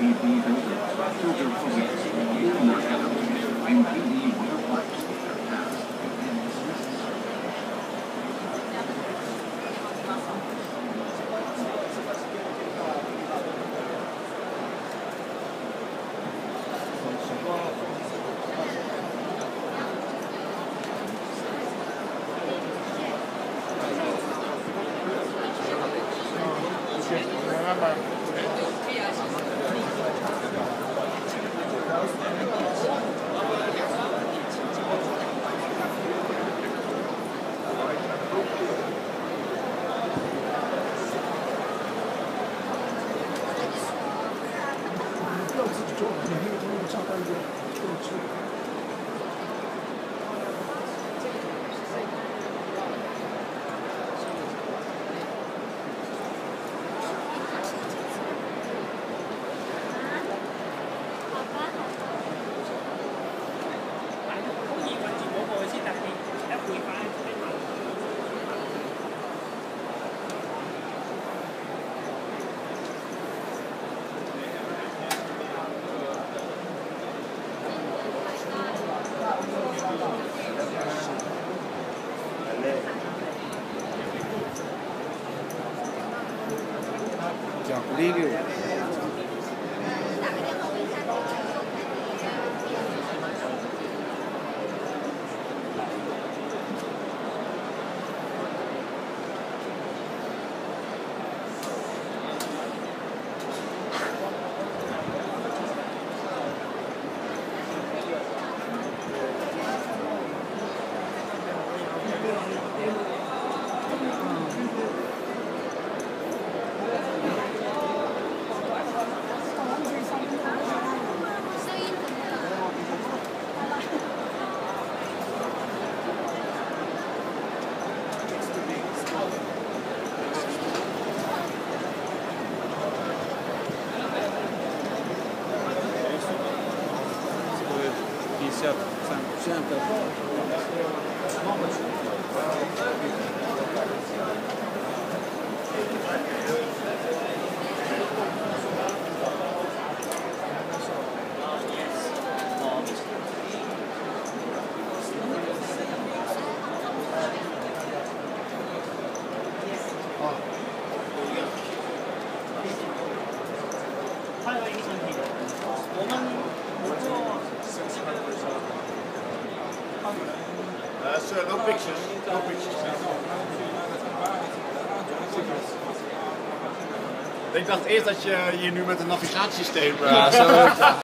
PP 等等。remember. じゃあこれ入れよう。50 центов. Uh, sir, no pictures. No pictures. Ik dacht eerst dat je hier nu met een navigatiesysteem... Uh, Ja, zo.